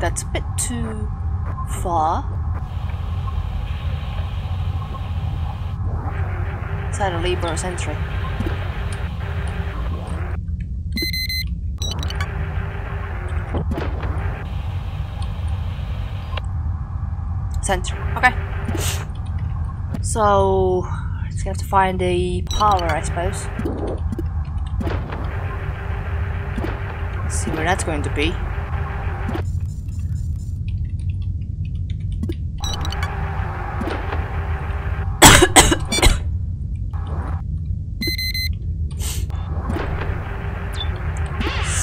That's a bit too far. That a Libra Sentry? Sentry, okay. So, let's have to find the power, I suppose. Let's see where that's going to be.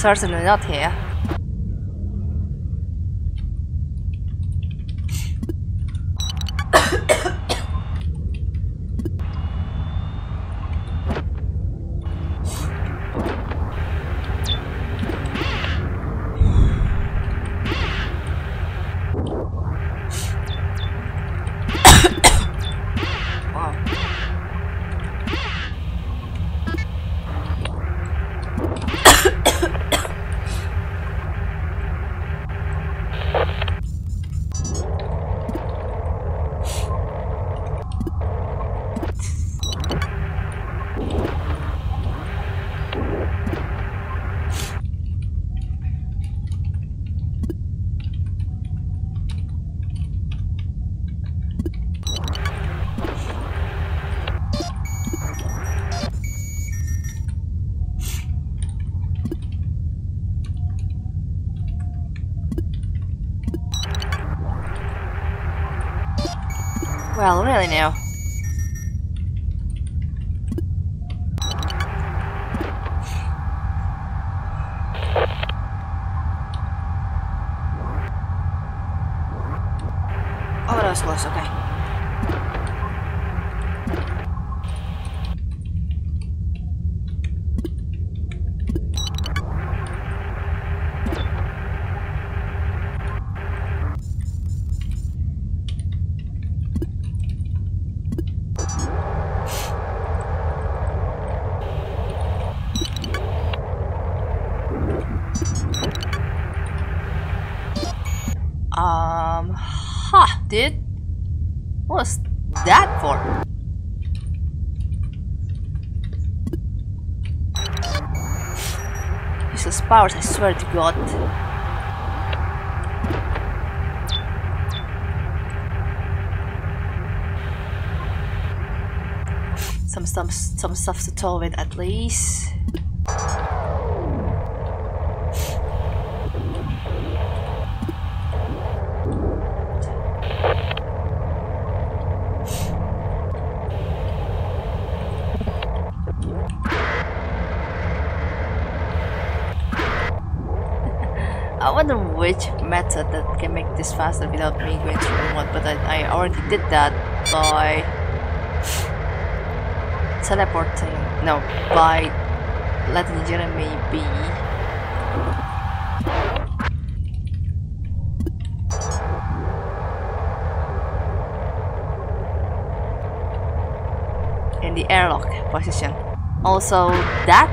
Certainly not here. wow. Well, really now. Oh, that was close, okay. Um, ha, dude. What's that for? Useless powers, I swear to god. Some stuff, some stuff to with at least. I wonder which method that can make this faster without me going the one, but I, I already did that by teleporting. No, by letting Jeremy be. In the airlock position. Also, that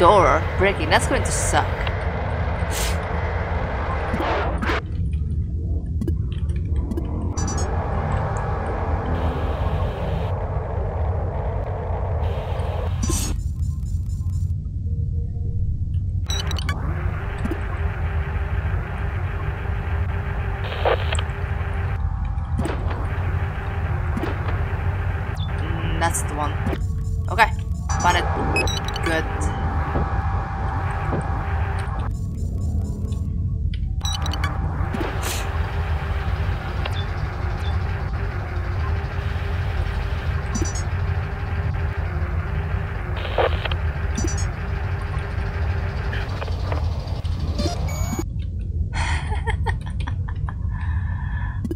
door breaking, that's going to suck. That's the one. Okay, found it. Good.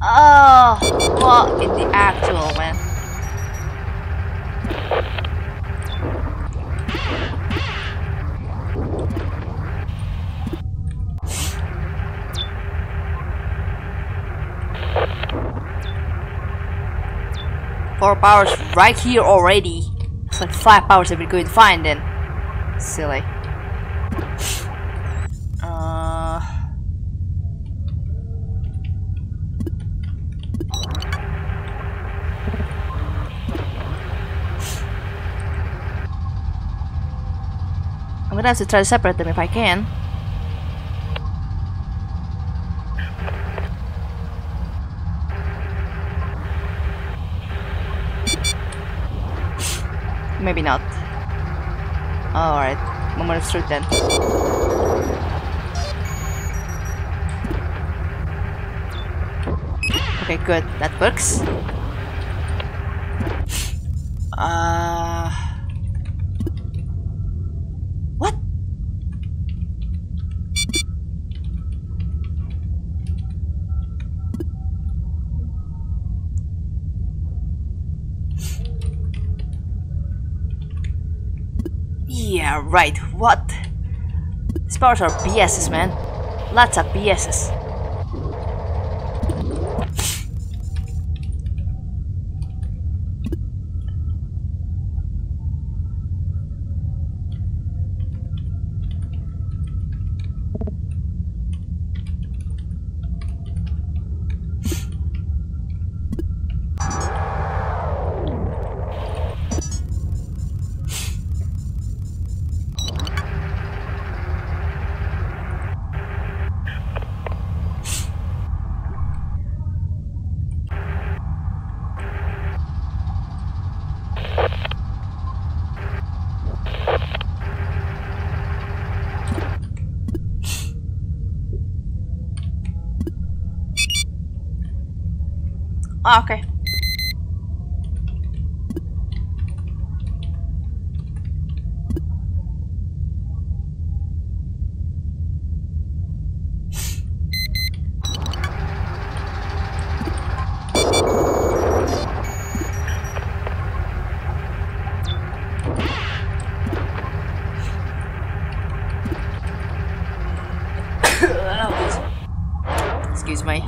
Oh, what in the actual man? Four powers right here already. It's like five powers that we could find then. Silly. Uh... I'm gonna have to try to separate them if I can. Maybe not. Alright, moment of truth then. Okay, good. That works. Uh... What? Yeah, right. What? These powers are BSs, man. Lots of BSs. Ah, okay. Excuse me.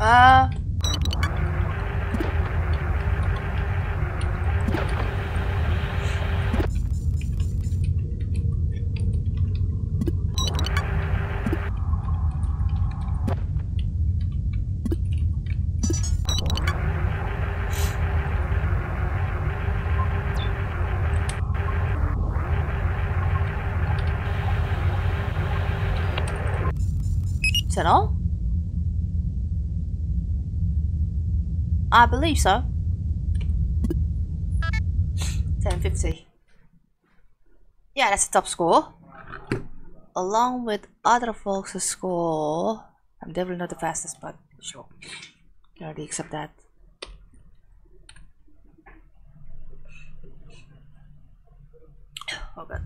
Uh. That all? I believe so. 1050. Yeah, that's the top score. Along with other folks' score. I'm definitely not the fastest, but sure. I already accept that. Oh god.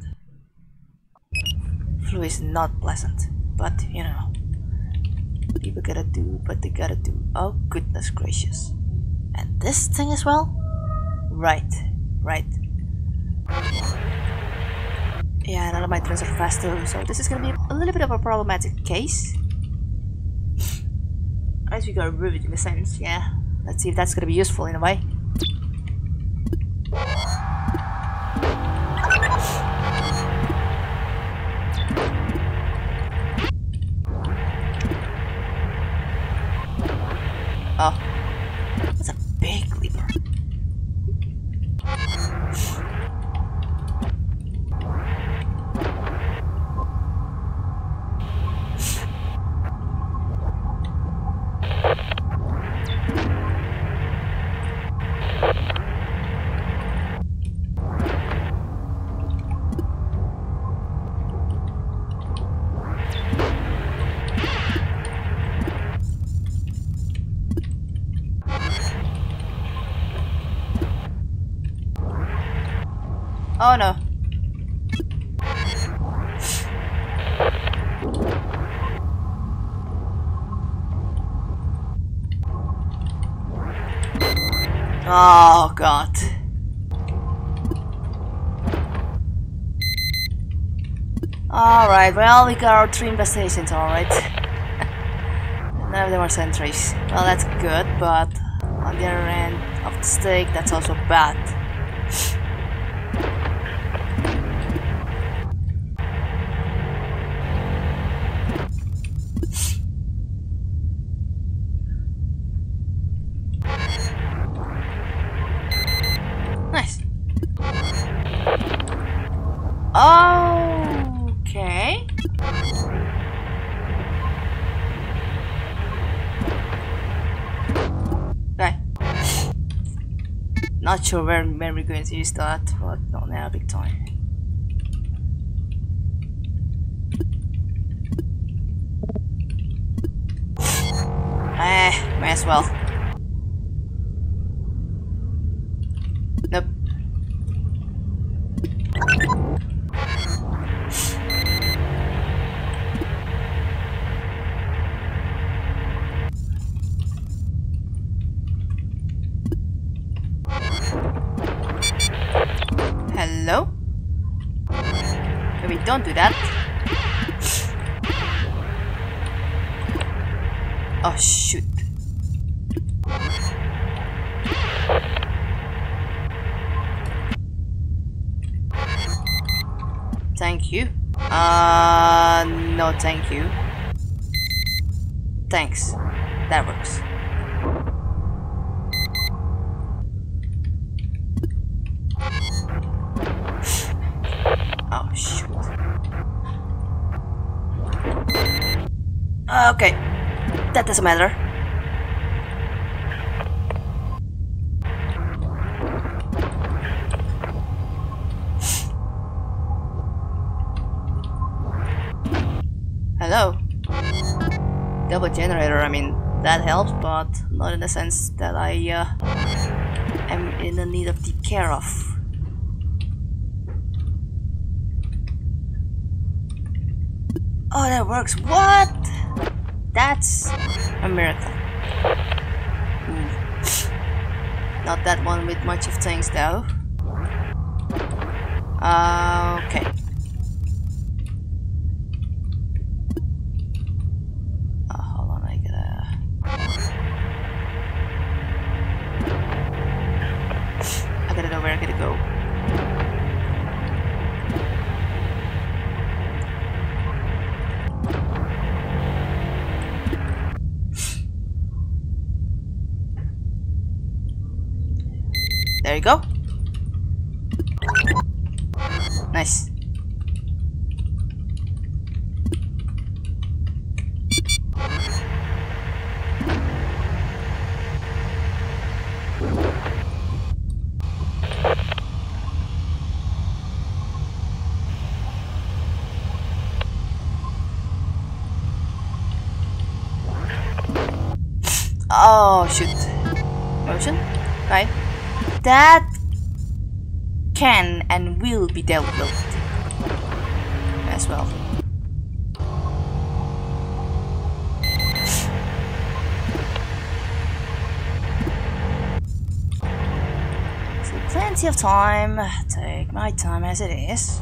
Flu is not pleasant, but you know. People gotta do what they gotta do. Oh goodness gracious. And this thing as well? Right, right. Yeah, none of my turns are faster, so this is gonna be a little bit of a problematic case. As we got rivet in a sense, yeah. Let's see if that's gonna be useful in a way. Oh no. Oh god. Alright, well we got our three infestations, alright. None of them are sentries. Well that's good, but on the other end of the stake that's also bad. where, where we're going to use that, but not now, big time. Eh, may as well. You. Uh, no thank you. Thanks. That works. Oh shoot. Okay. That doesn't matter. Hello. Double generator, I mean, that helps, but not in the sense that I uh, am in the need of deep care of. Oh, that works. What? That's a miracle. Hmm. Not that one with much of things, though. Uh, okay. Uh, hold on, I gotta. I gotta know where I gotta go. There you go. Nice. Oh shoot. Motion? Right. That can and will be dealt with as well. So plenty of time. Take my time as it is.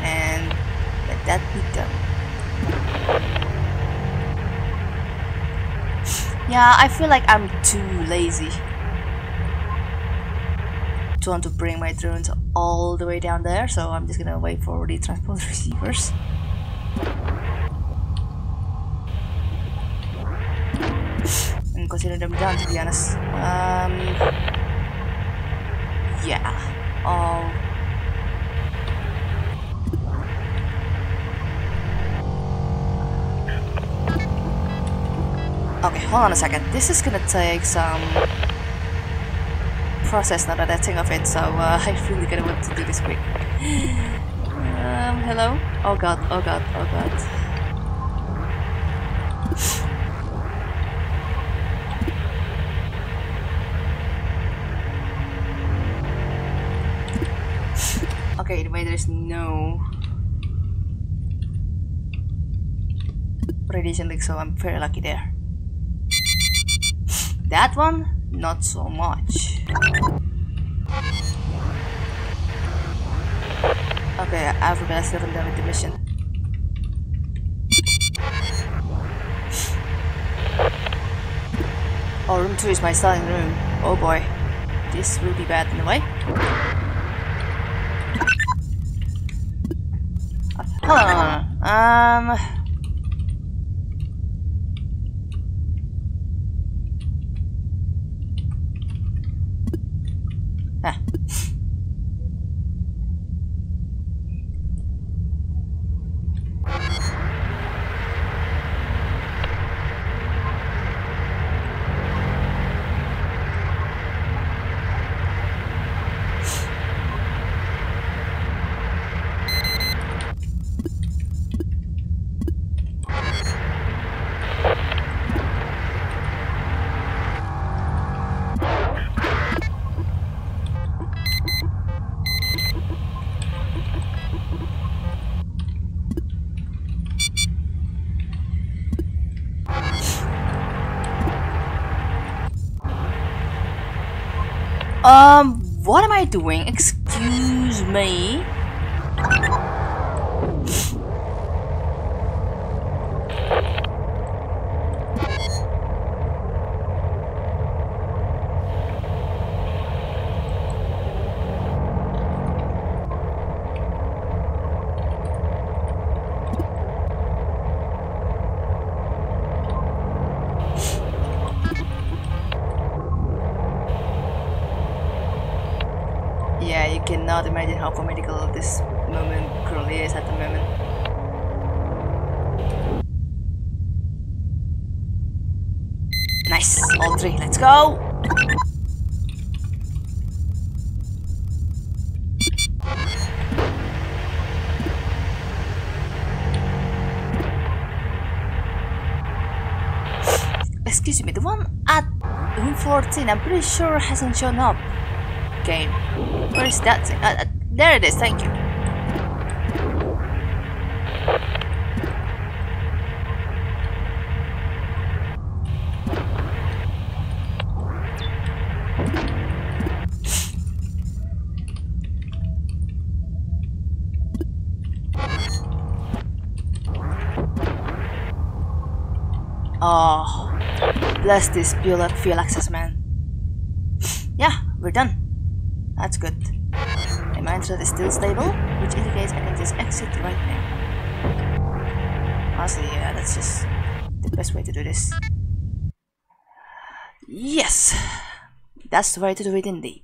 And let that be Yeah, I feel like I'm too lazy to want to bring my drones all the way down there, so I'm just gonna wait for the transport receivers. And consider them done, to be honest. Um, yeah. I'll Okay, hold on a second. This is gonna take some process now that I think of it, so uh, I really gonna want to do this quick. Um, hello? Oh god, oh god, oh god. Okay, the way there's no radiation leak, so I'm very lucky there. That one, not so much. Okay, I've realized I haven't done with the mission. Oh, room 2 is my styling room. Oh boy. This will be bad in a way. Hold. Um... Um, what am I doing? Excuse me? Nice, all three, let's go! Excuse me, the one at room 14, I'm pretty sure hasn't shown up. Game. Where is that thing? Uh, uh, there it is, thank you. Oh, bless this Bueller field access man. yeah, we're done. That's good. My mindset is still stable, which indicates I can just exit right now. Honestly, yeah, that's just the best way to do this. Yes! That's the way to do it indeed.